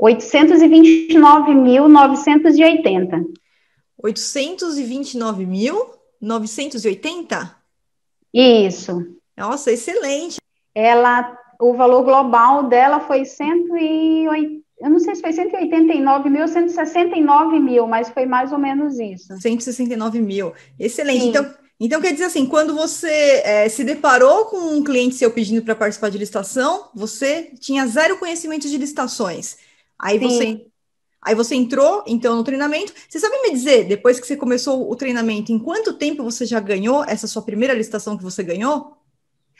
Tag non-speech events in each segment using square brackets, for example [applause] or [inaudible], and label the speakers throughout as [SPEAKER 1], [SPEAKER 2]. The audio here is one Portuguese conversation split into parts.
[SPEAKER 1] 829.980.
[SPEAKER 2] 829.980?
[SPEAKER 1] Isso.
[SPEAKER 2] Nossa, excelente.
[SPEAKER 1] Ela, o valor global dela foi 108, eu não sei se foi 189 mil, 169 mil, mas foi mais ou menos isso.
[SPEAKER 2] 169 mil. Excelente. Então, então, quer dizer assim, quando você é, se deparou com um cliente seu pedindo para participar de licitação, você tinha zero conhecimento de licitações. Aí Sim. você Aí você entrou, então, no treinamento. Você sabe me dizer, depois que você começou o treinamento, em quanto tempo você já ganhou essa sua primeira licitação que você ganhou?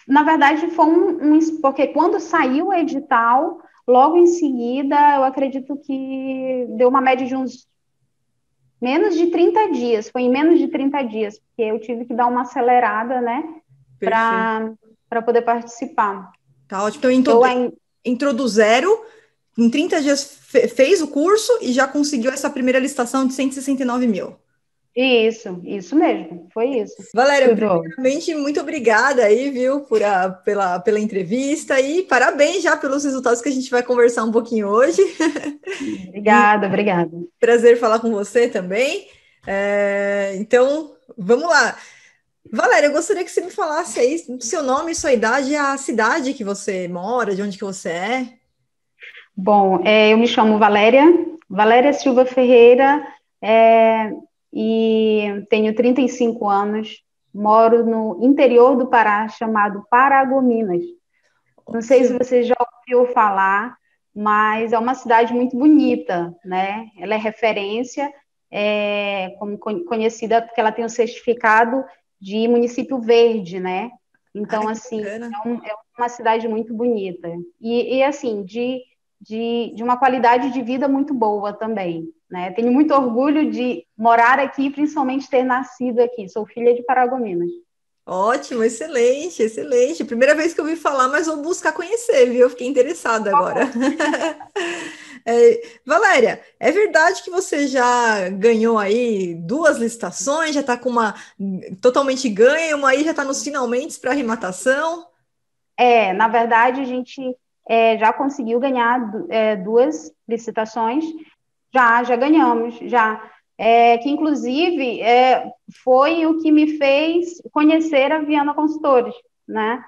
[SPEAKER 1] Na verdade, foi um, um porque quando saiu o edital, logo em seguida, eu acredito que deu uma média de uns menos de 30 dias, foi em menos de 30 dias, porque eu tive que dar uma acelerada, né, para poder participar.
[SPEAKER 2] Tá ótimo. Então, entrou, então, entrou do zero, em 30 dias fe fez o curso e já conseguiu essa primeira licitação de 169 mil.
[SPEAKER 1] Isso, isso mesmo, foi isso.
[SPEAKER 2] Valéria, primeiramente, muito obrigada aí, viu, por a, pela, pela entrevista e parabéns já pelos resultados que a gente vai conversar um pouquinho hoje. [laughs]
[SPEAKER 1] Obrigada, obrigada.
[SPEAKER 2] Prazer falar com você também. É, então, vamos lá. Valéria, eu gostaria que você me falasse aí seu nome, sua idade a cidade que você mora, de onde que você é.
[SPEAKER 1] Bom, é, eu me chamo Valéria, Valéria Silva Ferreira, é, e tenho 35 anos, moro no interior do Pará, chamado Paragominas. Não sei se você já ouviu falar, mas é uma cidade muito bonita, né? Ela é referência, é, como conhecida porque ela tem o um certificado de município verde, né? Então, Ai, assim, é, um, é, uma cidade muito bonita. E, e assim, de de, de uma qualidade de vida muito boa também. Né? Tenho muito orgulho de morar aqui, principalmente ter nascido aqui. Sou filha de Paragominas.
[SPEAKER 2] Ótimo, excelente, excelente. Primeira vez que eu ouvi falar, mas vou buscar conhecer, viu? Eu fiquei interessada agora. [laughs] é, Valéria, é verdade que você já ganhou aí duas licitações, já está com uma totalmente ganha, uma aí já está nos finalmente para arrematação?
[SPEAKER 1] É, na verdade, a gente é, já conseguiu ganhar é, duas licitações, já, já ganhamos, já. É, que inclusive é, foi o que me fez conhecer a Viana Consultores, né?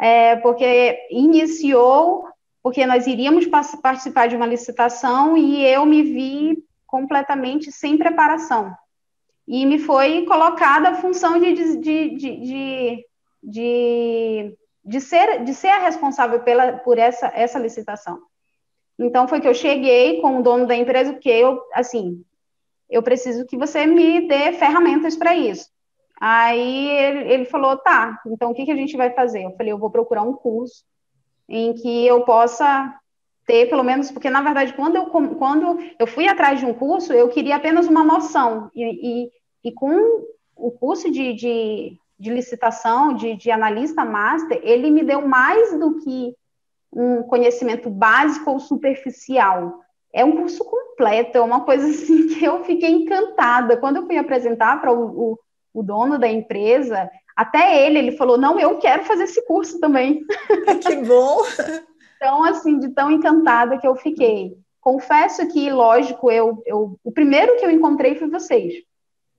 [SPEAKER 1] É, porque iniciou, porque nós iríamos participar de uma licitação e eu me vi completamente sem preparação. E me foi colocada a função de, de, de, de, de de ser, de ser a responsável pela, por essa, essa licitação. Então, foi que eu cheguei com o dono da empresa, que eu, assim, eu preciso que você me dê ferramentas para isso. Aí ele, ele, falou, tá, então o que, que a gente vai fazer? Eu falei, eu vou procurar um curso em que eu possa ter, pelo menos, porque na verdade, quando eu, quando eu fui atrás de um curso, eu queria apenas uma noção, e, e, e com o curso de, de de licitação, de, de analista master, ele me deu mais do que um conhecimento básico ou superficial. É um curso completo, é uma coisa [laughs] assim que eu fiquei encantada. Quando eu fui apresentar para o, o, o, dono da empresa, até ele, ele falou, não, eu quero fazer esse curso também. [laughs]
[SPEAKER 2] Que bom!
[SPEAKER 1] então, assim, de tão encantada que eu fiquei. Confesso que, lógico, eu, eu o primeiro que eu encontrei foi vocês.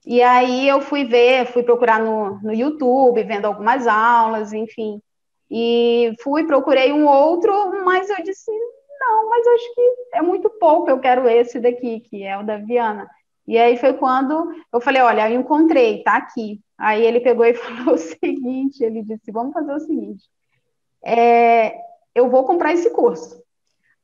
[SPEAKER 1] E aí eu fui ver, fui procurar no, no YouTube, vendo algumas aulas, enfim. E fui, procurei um outro, mas eu disse, não, mas acho que é muito pouco, eu quero esse daqui, que é o da Viana. E aí foi quando eu falei, olha, eu encontrei, tá aqui. Aí ele pegou e [laughs] falou o seguinte, ele disse, vamos fazer o seguinte, é, eu vou comprar esse curso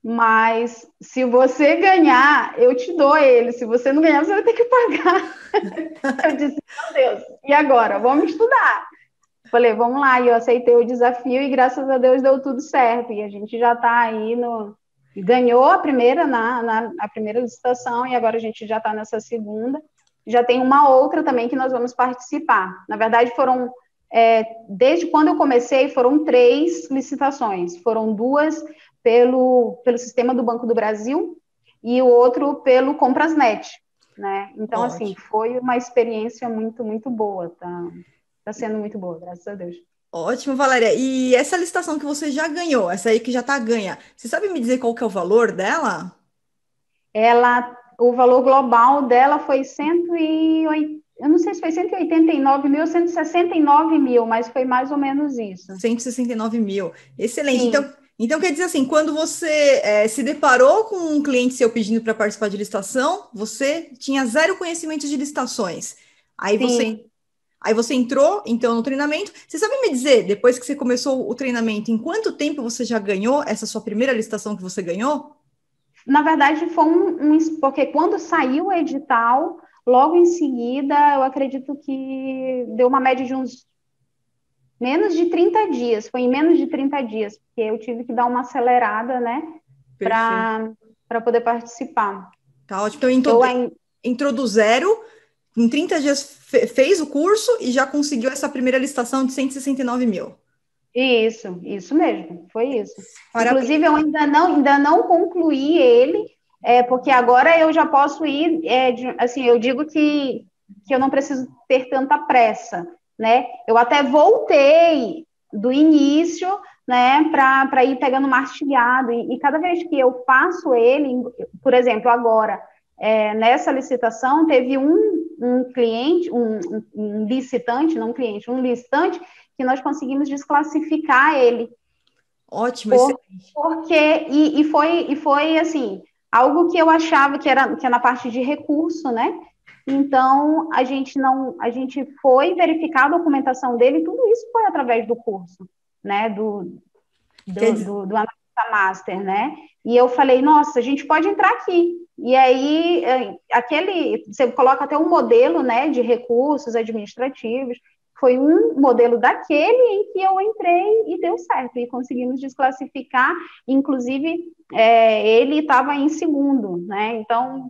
[SPEAKER 1] mas se você ganhar, eu te dou ele. Se você não ganhar, você vai ter que pagar. [laughs] eu disse, meu Deus, e agora? Vamos estudar. Falei, vamos lá, e eu aceitei o desafio e graças a Deus deu tudo certo. E a gente já está aí no. Ganhou a primeira na, na a primeira licitação e agora a gente já está nessa segunda. Já tem uma outra também que nós vamos participar. Na verdade, foram é, desde quando eu comecei, foram três licitações. Foram duas pelo, pelo sistema do Banco do Brasil e o outro pelo Comprasnet, né? Então, assim, Ótimo. assim, foi uma experiência muito, muito boa, tá? Tá sendo muito boa, graças a Deus.
[SPEAKER 2] Ótimo, Valéria. E essa licitação que você já ganhou, essa aí que já tá ganha, você sabe me dizer qual que é o valor dela?
[SPEAKER 1] ela, o valor global dela foi 180, eu não sei se foi 189 mil ou 169 mil, mas foi mais ou menos isso.
[SPEAKER 2] 169 mil, excelente. Então, então, quer dizer assim, quando você é, se deparou com um cliente seu pedindo para participar de licitação, você tinha zero conhecimento de licitações. Aí Sim. você Aí você entrou, então, no treinamento. Você sabe me dizer, depois que você começou o treinamento, em quanto tempo você já ganhou essa sua primeira licitação que você ganhou?
[SPEAKER 1] Na verdade, foi um, um porque quando saiu o edital, logo em seguida, eu acredito que deu uma média de uns menos de 30 dias, foi em menos de 30 dias, porque eu tive que dar uma acelerada, né, para poder participar.
[SPEAKER 2] Tá ótimo. Então, entrou, entrou do zero, em 30 dias fe fez o curso e já conseguiu essa primeira licitação de 169 mil.
[SPEAKER 1] Isso, isso mesmo, foi isso. Parabéns. Inclusive, eu ainda não, ainda não concluí ele, é, porque agora eu já posso ir, é, de, assim, eu digo que, que eu não preciso ter tanta pressa, né? Eu até voltei do início, né, para ir pegando mastigado, e, e, cada vez que eu faço ele, por exemplo, agora, é, nessa licitação, teve um, um cliente, um, um, licitante, não um cliente, um licitante, que nós conseguimos desclassificar ele.
[SPEAKER 2] Ótimo,
[SPEAKER 1] por, Porque, e, e, foi, e foi assim, algo que eu achava que era, que era na parte de recurso, né? Então, a gente não, a gente foi verificar a documentação dele, tudo isso foi através do curso, né? Do, do, do, do analista master, né? E eu falei, nossa, a gente pode entrar aqui. E aí, é, aquele, você coloca até um modelo, né, de recursos administrativos, foi um modelo daquele em que eu entrei e deu certo, e conseguimos desclassificar, inclusive é, ele estava em segundo, né? Então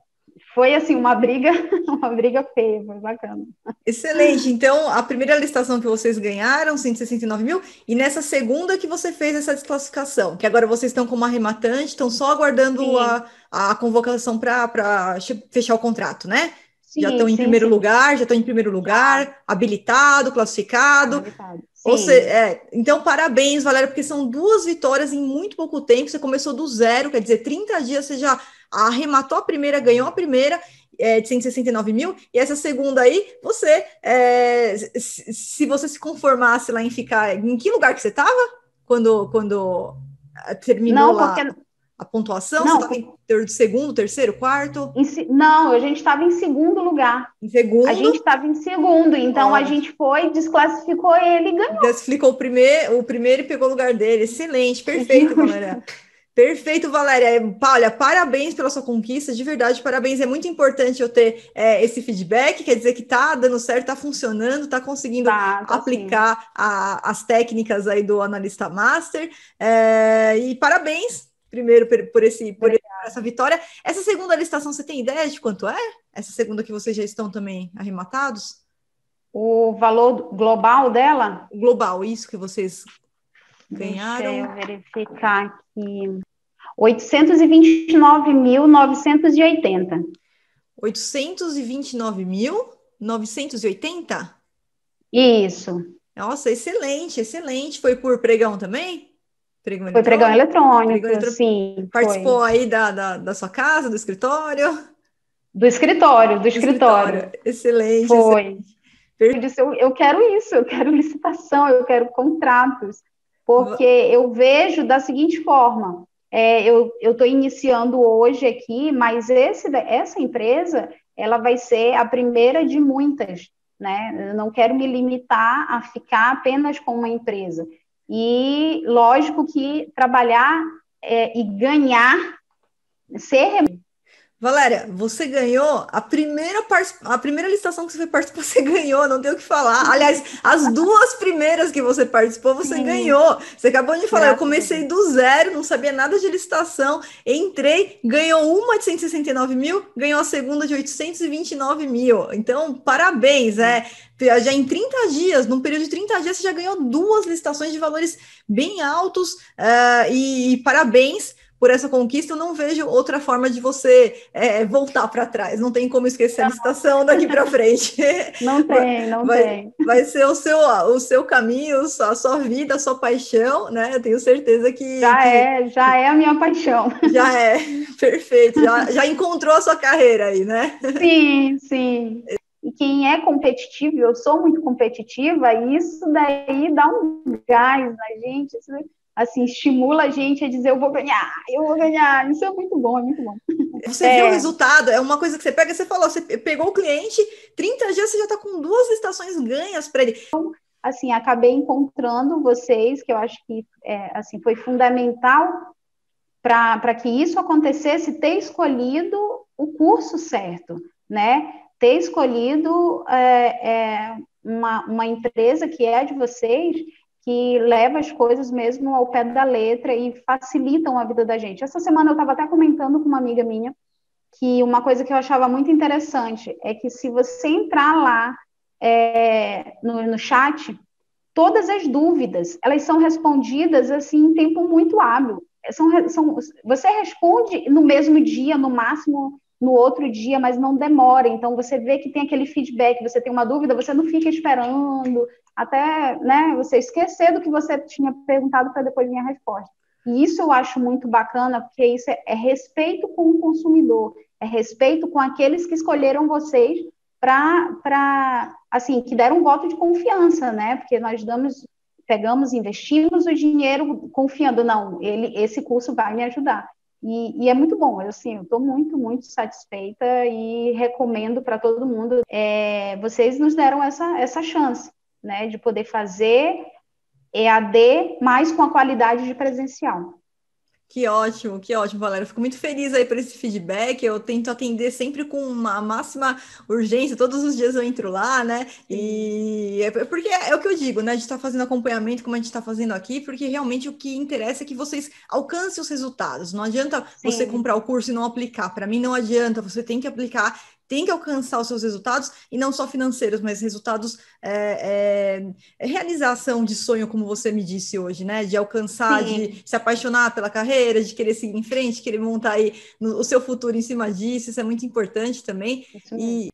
[SPEAKER 1] foi assim uma briga, [laughs] uma briga feia, foi bacana.
[SPEAKER 2] Excelente. Então, a primeira licitação que vocês ganharam, 169 mil, e nessa segunda que você fez essa desclassificação, que agora vocês estão como arrematante, estão só aguardando a, a convocação para fechar o contrato, né? Sim, já estão em sim, primeiro lugar, já estão em primeiro lugar, habilitado, classificado. Habilitado. Ou é, então, parabéns, Valéria, porque são duas vitórias em muito pouco tempo. Você começou do zero, quer dizer, 30 dias você já arrematou a primeira, ganhou a primeira é, de 169 mil, e essa segunda aí, você, é, se você se conformasse lá em ficar, em que lugar que você estava quando, quando é, terminou Não, porque... lá? a pontuação? Não, você estava em segundo, terceiro, quarto?
[SPEAKER 1] Em, não, a gente estava em segundo lugar.
[SPEAKER 2] Em segundo?
[SPEAKER 1] A gente estava em segundo, então a gente foi, desclassificou ele e ganhou.
[SPEAKER 2] Desclassificou o primeiro, o primeiro e pegou o lugar dele. Excelente, perfeito, Valéria. [laughs] Perfeito, Valéria. Olha, parabéns pela sua conquista, de verdade, parabéns. É muito importante eu ter é, esse feedback, quer dizer que tá dando certo, tá funcionando, tá conseguindo tá, tá aplicar a, as técnicas aí do analista master. É, e parabéns primeiro por, por esse por essa vitória. Essa segunda licitação, você tem ideia de quanto é? Essa segunda que vocês já estão também arrematados?
[SPEAKER 1] O valor global dela?
[SPEAKER 2] Global, isso que vocês ganharam.
[SPEAKER 1] Deixa eu verificar aqui. 829.980.
[SPEAKER 2] 829.980?
[SPEAKER 1] Isso.
[SPEAKER 2] Nossa, excelente, excelente. Foi por pregão também?
[SPEAKER 1] Pregão foi pregão eletrônico, pregão eletrônico. sim.
[SPEAKER 2] Participou foi. aí da, da, da, sua casa, do escritório?
[SPEAKER 1] Do escritório, do, do escritório. escritório.
[SPEAKER 2] Excelente.
[SPEAKER 1] Foi. Excelente. Eu disse, eu, eu quero isso, eu quero [laughs] licitação, eu quero contratos, porque eu vejo da seguinte forma, é, eu estou iniciando hoje aqui, mas esse, essa empresa, ela vai ser a primeira de muitas, né? Eu não quero me limitar a ficar apenas com uma empresa. E lógico que trabalhar é, e ganhar, ser
[SPEAKER 2] Valéria, você ganhou a primeira, a primeira licitação que você foi participar, [laughs] você ganhou, não tem o que falar. Aliás, as duas primeiras que você participou, você Sim. ganhou. Você acabou de falar, eu comecei do zero, não sabia nada de licitação, entrei, ganhou uma de 169 mil, ganhou a segunda de 829 mil. Então, parabéns, é. Já em 30 dias, num período de 30 dias, você já ganhou duas licitações de valores bem altos uh, e, e parabéns por essa conquista, eu não vejo outra forma de você é, voltar para trás. Não tem como esquecer a licitação daqui para frente. [laughs]
[SPEAKER 1] Não tem, não
[SPEAKER 2] vai,
[SPEAKER 1] tem.
[SPEAKER 2] Vai ser o seu, o seu caminho, a sua vida, a sua paixão, né? Eu tenho certeza que.
[SPEAKER 1] Já
[SPEAKER 2] que,
[SPEAKER 1] é, já é a minha paixão. [laughs]
[SPEAKER 2] Já é, perfeito. Já, já [laughs] encontrou a sua carreira aí, né?
[SPEAKER 1] Sim, sim. E quem é competitivo, eu sou muito competitiva, isso daí dá um gás na gente. Isso assim, estimula a gente a dizer, eu vou ganhar, eu vou ganhar. Isso é muito bom, é muito bom.
[SPEAKER 2] Você é. viu o resultado, é uma coisa que você pega, você falou, você pegou o cliente, 30 dias você já está com duas estações ganhas para ele.
[SPEAKER 1] Então, assim, acabei encontrando vocês, que eu acho que, é, assim, foi fundamental para que isso acontecesse, ter escolhido o curso certo, né? Ter escolhido é, é, uma, uma empresa que é de vocês que leva as coisas mesmo ao pé da letra e facilitam a vida da gente. Essa semana eu estava até comentando com uma amiga minha que uma coisa que eu achava muito interessante é que se você entrar lá é, no, no chat, todas as dúvidas elas são respondidas assim em tempo muito hábil. São, são, você responde no mesmo dia, no máximo no outro dia, mas não demora. Então você vê que tem aquele feedback, você tem uma dúvida, você não fica esperando, até né, você esquecer do que você tinha perguntado para depois vir a resposta. E isso eu acho muito bacana, porque isso é, é respeito com o consumidor, é respeito com aqueles que escolheram vocês para, assim, que deram um voto de confiança, né? Porque nós damos, pegamos, investimos o dinheiro confiando, não, ele, esse curso vai me ajudar. E, e, é muito bom, eu, assim, estou muito, muito satisfeita e recomendo para todo mundo. É, vocês nos deram essa, essa chance né, de poder fazer EAD, mais com a qualidade de presencial.
[SPEAKER 2] Que ótimo, que ótimo, Valéria. Fico muito feliz aí por esse feedback. Eu tento atender sempre com uma máxima urgência. Todos os dias eu entro lá, né? E é porque é, é o que eu digo, né? A gente está fazendo acompanhamento como a gente está fazendo aqui, porque realmente o que interessa é que vocês alcancem os resultados. Não adianta Sim. você comprar o curso e não aplicar. Para mim, não adianta. Você tem que aplicar tem que alcançar os seus resultados, e não só financeiros, mas resultados, é, é, realização de sonho, como você me disse hoje, né? De alcançar, Sim. de se apaixonar pela carreira, de querer seguir em frente, querer montar aí no, o seu futuro em cima disso, isso é muito importante também. E,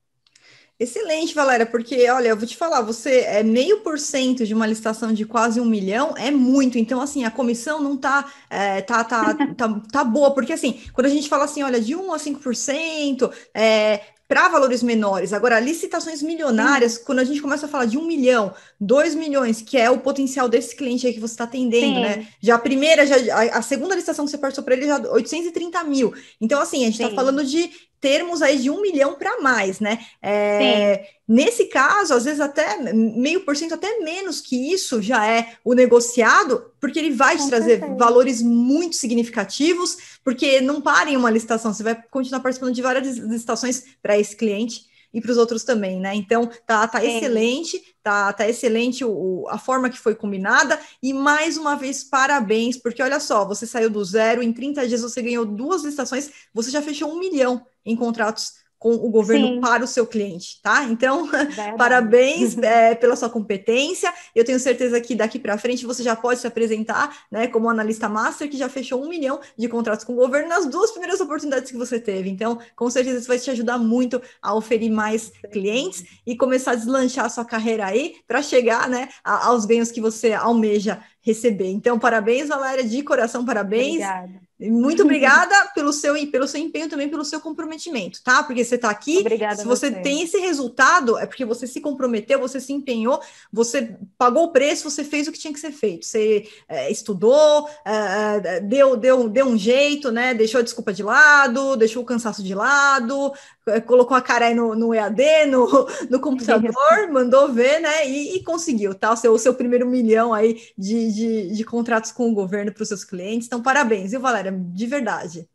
[SPEAKER 2] Excelente, Valéria, porque olha, eu vou te falar, você é meio por cento de uma licitação de quase um milhão, é muito. Então, assim, a comissão não tá, é, tá, tá, [laughs] tá, tá, boa, porque assim, quando a gente fala assim, olha, de 1 a 5%, é, para valores menores. Agora, licitações milionárias, Sim. quando a gente começa a falar de um milhão, dois milhões, que é o potencial desse cliente aí que você está atendendo, Sim. né? Já a primeira, já a, a segunda licitação que você passou para ele já 830 mil. Então, assim, a gente está falando de termos aí de um milhão para mais, né? É, nesse caso, às vezes até meio por cento, até menos que isso já é o negociado, porque ele vai te trazer certeza. valores muito significativos, porque não para em uma licitação, você vai continuar participando de várias licitações para esse cliente e para os outros também, né? Então tá, tá excelente, tá, tá excelente o, a forma que foi combinada, e mais uma vez, parabéns, porque olha só, você saiu do zero, em 30 dias você ganhou duas licitações, você já fechou um milhão em contratos com o governo Sim. para o seu cliente, tá? Então, [laughs] parabéns é, pela sua competência. Eu tenho certeza que daqui para frente você já pode se apresentar, né, como analista master que já fechou um milhão de contratos com o governo nas duas primeiras oportunidades que você teve. Então, com certeza isso vai te ajudar muito a oferir mais clientes e começar a deslanchar a sua carreira aí para chegar, né, aos ganhos que você almeja receber. Então, parabéns, Valéria, de coração, parabéns. Obrigada. Muito [laughs] obrigada pelo seu pelo seu empenho também pelo seu comprometimento, tá? Porque você está aqui. Obrigada se você, você, tem esse resultado, é porque você se comprometeu, você se empenhou, você pagou o preço, você fez o que tinha que ser feito. Você é, estudou, é, é deu, deu, deu um jeito, né? Deixou a desculpa de lado, deixou o cansaço de lado, é, colocou a cara aí no, no EAD, no, no computador, [laughs] mandou ver, né? E, e, conseguiu, tá? O seu, o seu primeiro milhão aí de, de, de contratos com o governo para os seus clientes. Então, parabéns, viu, Valéria? De verdade.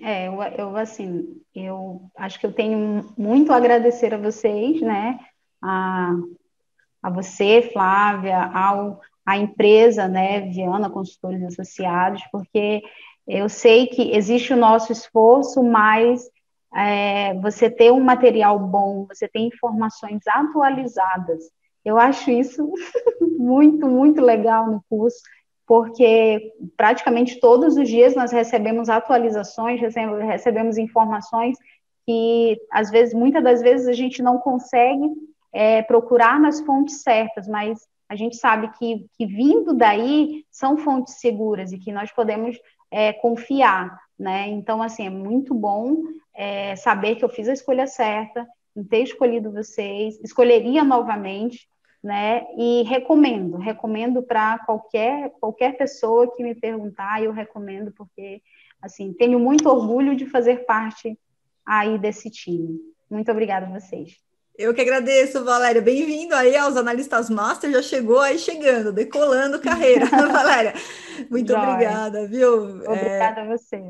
[SPEAKER 1] É, eu, eu assim, eu acho que eu tenho muito a agradecer a vocês, né? A, a você, Flávia, ao a empresa, né, Viana Consultores Associados, porque eu sei que existe o nosso esforço, mas é, você ter um material bom, você ter informações atualizadas, eu acho isso [laughs] muito, muito legal no curso porque praticamente todos os dias nós recebemos atualizações, recebemos informações que, às vezes, muitas das vezes a gente não consegue é, procurar nas fontes certas, mas a gente sabe que, que vindo daí são fontes seguras e que nós podemos é, confiar, né? Então, assim, é muito bom é, saber que eu fiz a escolha certa, em ter escolhido vocês, escolheria novamente, né? E recomendo, recomendo para qualquer qualquer pessoa que me perguntar, eu recomendo porque assim, tenho muito orgulho de fazer parte aí desse time. Muito obrigada a vocês.
[SPEAKER 2] Eu que agradeço, Valéria. Bem-vindo aí aos analistas master. Já chegou aí chegando, decolando carreira, [laughs] Valéria. Muito obrigada, viu?
[SPEAKER 1] Obrigada é... a você.